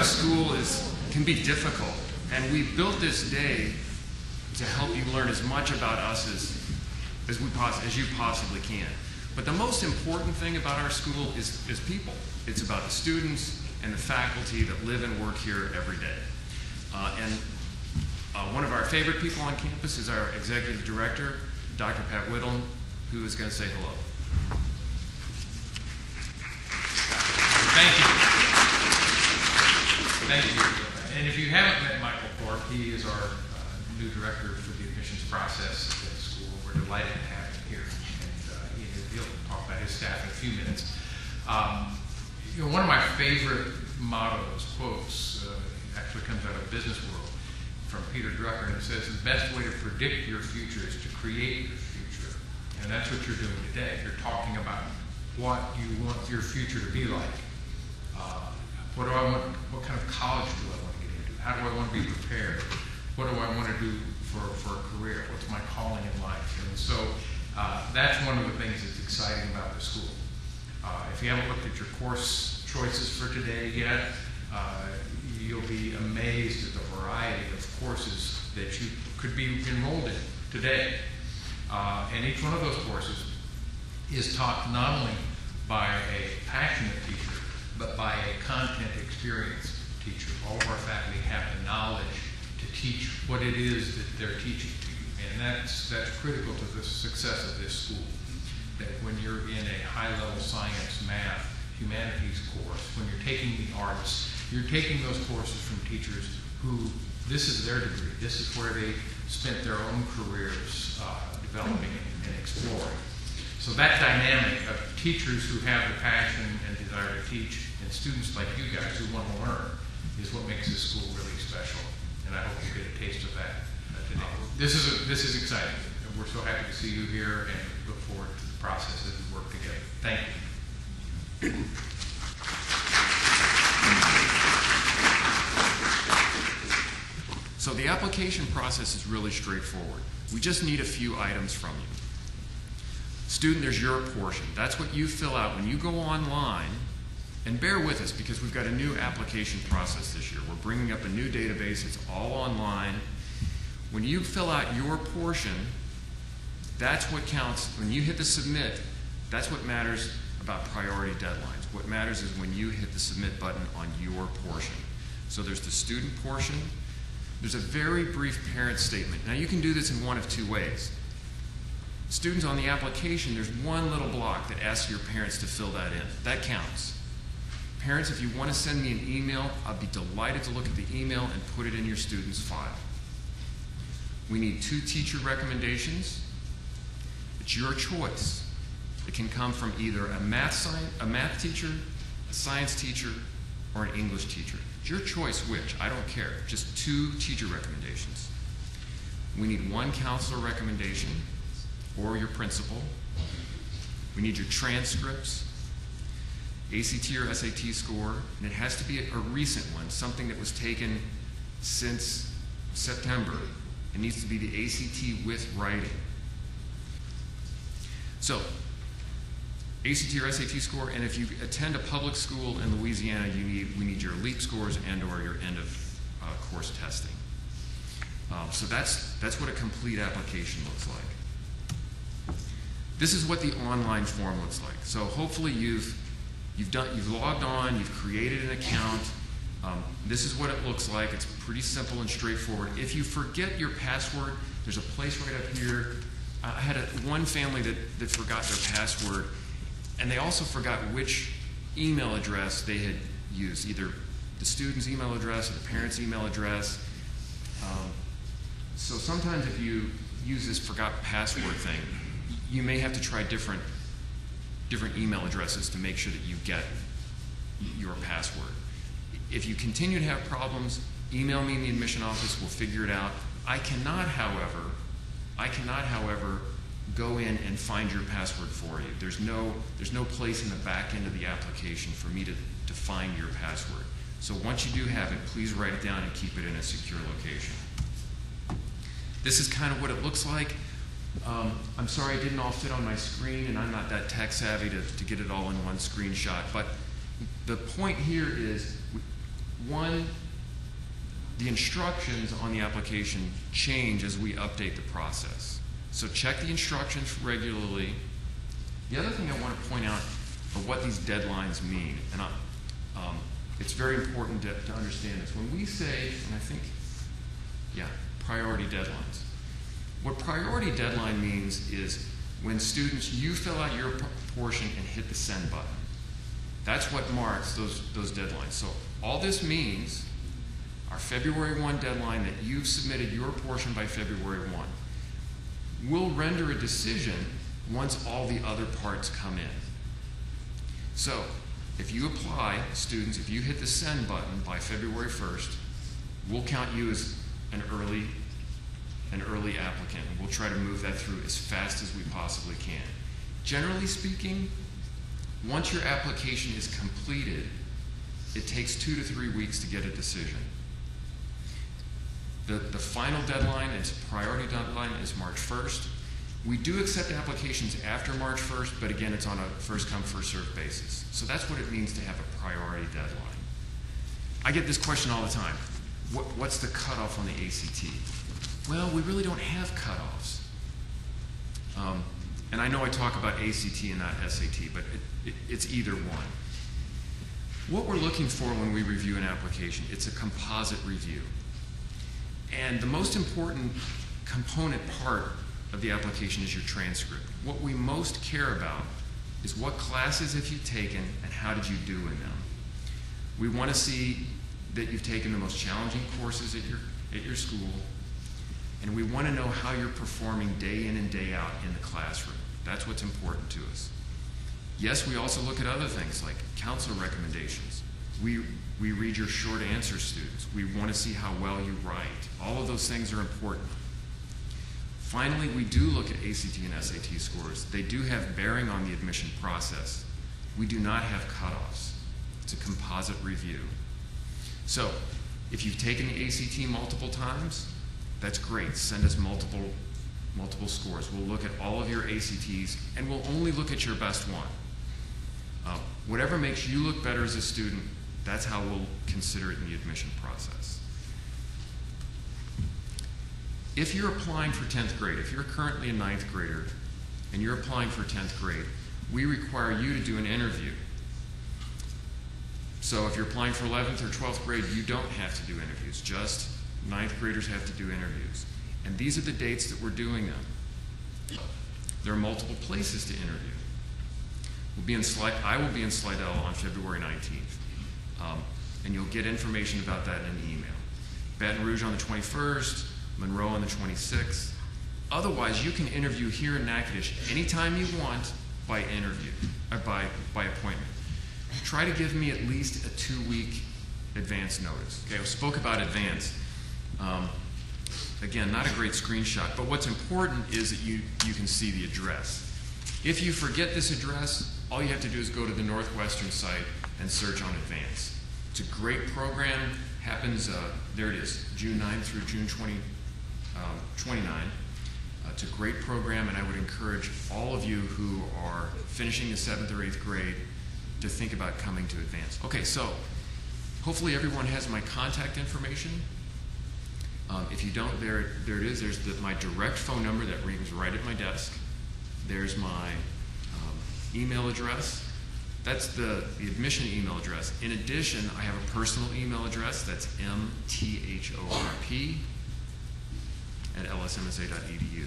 the school is can be difficult, and we built this day to help you learn as much about us as as we poss- as you possibly can. But the most important thing about our school is, is people. It's about the students and the faculty that live and work here every day. Uh, and uh, one of our favorite people on campus is our executive director, Dr. Pat Widhalm, who is going to say hello. Thank you. Thank you. And if you haven't met Michael Thorp, he is our uh, new director for the admissions process at the school. We're delighted to have him here. And uh, he- he'll talk about his staff in a few minutes. Um, you know, one of my favorite mottos, quotes, uh, actually comes out of business world from Peter Drucker, and it says, the best way to predict your future is to create your future. And that's what you're doing today. You're talking about what you want your future to be like. Uh, what do I want? What kind of college do I want? How do I want to be prepared? What do I want to do for, for a career? What's my calling in life? And so uh, that's one of the things that's exciting about the school. Uh, if you haven't looked at your course choices for today yet, uh, you'll be amazed at the variety of courses that you could be enrolled in today. Uh, and each one of those courses is taught not only by a passionate teacher, but by a content experienced teacher. All of our faculty have the knowledge to teach what it is that they're teaching to you. And that's, that's critical to the success of this school. That when you're in a high-level science, math, humanities course, when you're taking the arts, you're taking those courses from teachers who, this is their degree, this is where they spent their own careers uh, developing and exploring. So that dynamic of teachers who have the passion and desire to teach and students like you guys who want to learn is what makes this school really special. And I hope you get a taste of that uh, today. This is, a, this is exciting. And we're so happy to see you here and look forward to the process as we work together. Thank you. So the application process is really straightforward. We just need a few items from you. Student, there's your portion. That's what you fill out when you go online. And bear with us because we've got a new application process this year. We're bringing up a new database, it's all online. When you fill out your portion, that's what counts. When you hit the submit, that's what matters about priority deadlines. What matters is when you hit the submit button on your portion. So there's the student portion, there's a very brief parent statement. Now, you can do this in one of two ways. Students on the application, there's one little block that asks your parents to fill that in. That counts. Parents, if you want to send me an email, I'll be delighted to look at the email and put it in your student's file. We need two teacher recommendations. It's your choice. It can come from either a math, science, a math teacher, a science teacher, or an English teacher. It's your choice which. I don't care. Just two teacher recommendations. We need one counselor recommendation or your principal. We need your transcripts, ACT or SAT score, and it has to be a, a recent one, something that was taken since September. It needs to be the ACT with writing. So, ACT or SAT score, and if you attend a public school in Louisiana, you need we need your LEAP scores and or your end of uh, course testing. Um, so that's that's what a complete application looks like. This is what the online form looks like. So hopefully you've you've done you've logged on, you've created an account. Um, this is what it looks like. It's pretty simple and straightforward. If you forget your password, there's a place right up here. I had a, one family that, that forgot their password, and they also forgot which email address they had used, either the student's email address or the parent's email address. Um, so sometimes if you use this forgot password thing, you may have to try different different email addresses to make sure that you get your password. If you continue to have problems, email me in the admission office, we'll figure it out. I cannot, however, I cannot, however, go in and find your password for you. There's no, there's no place in the back end of the application for me to, to find your password. So once you do have it, please write it down and keep it in a secure location. This is kind of what it looks like. Um, I'm sorry it didn't all fit on my screen, and I'm not that tech savvy to, to get it all in one screenshot. But the point here is one, the instructions on the application change as we update the process. So check the instructions regularly. The other thing I want to point out are what these deadlines mean. And I, um, it's very important to, to understand this. When we say, and I think, yeah, priority deadlines. What priority deadline means is when students, you fill out your portion and hit the send button. That's what marks those, those deadlines. So all this means, our February 1 deadline that you've submitted your portion by February 1, will render a decision once all the other parts come in. So, if you apply, students, if you hit the send button by February 1st, we'll count you as an early an early applicant we'll try to move that through as fast as we possibly can. Generally speaking, once your application is completed, it takes 2 to 3 weeks to get a decision. The, the final deadline, its priority deadline is March 1st. We do accept applications after March 1st, but again, it's on a first come, first served basis. So that's what it means to have a priority deadline. I get this question all the time what, What's the cutoff on the ACT? Well, we really don't have cutoffs. Um, and I know I talk about ACT and not SAT, but it, it, it's either one. What we're looking for when we review an application, it's a composite review. And the most important component part of the application is your transcript. What we most care about is what classes have you taken and how did you do in them. We want to see that you've taken the most challenging courses at your, at your school, and we want to know how you're performing day in and day out in the classroom. That's what's important to us. Yes, we also look at other things like counselor recommendations. We, we read your short answer students. We want to see how well you write. All of those things are important. Finally, we do look at ACT and SAT scores. They do have bearing on the admission process. We do not have cutoffs. It's a composite review. So, if you've taken the ACT multiple times, that's great. Send us multiple multiple scores. We'll look at all of your ACTs and we'll only look at your best one. Uh, whatever makes you look better as a student, that's how we'll consider it in the admission process. If you're applying for 10th grade, if you're currently a ninth grader and you're applying for 10th grade, we require you to do an interview. So if you're applying for 11th or 12th grade, you don't have to do interviews. Just ninth graders have to do interviews. And these are the dates that we're doing them. There are multiple places to interview. We'll be in I will be in Slidell on February 19th. Um, and you'll get information about that in an email. Baton Rouge on the 21st, Monroe on the 26th. Otherwise, you can interview here in Natchitoches anytime you want by interview, or by, by appointment. Try to give me at least a two-week advance notice. Okay, I spoke about advance. Um, again, not a great screenshot, but what's important is that you, you can see the address. If you forget this address, all you have to do is go to the Northwestern site and search on advance. It's a great program, happens, uh, there it is, June 9 through June 20, um, 29. Uh, it's a great program, and I would encourage all of you who are finishing the seventh or eighth grade to think about coming to advance. Okay, so hopefully everyone has my contact information. Um, if you don't, there, there it is. There's the, my direct phone number that rings right at my desk. There's my um, email address. That's the, the admission email address. In addition, I have a personal email address that's mthorp at lsmsa.edu.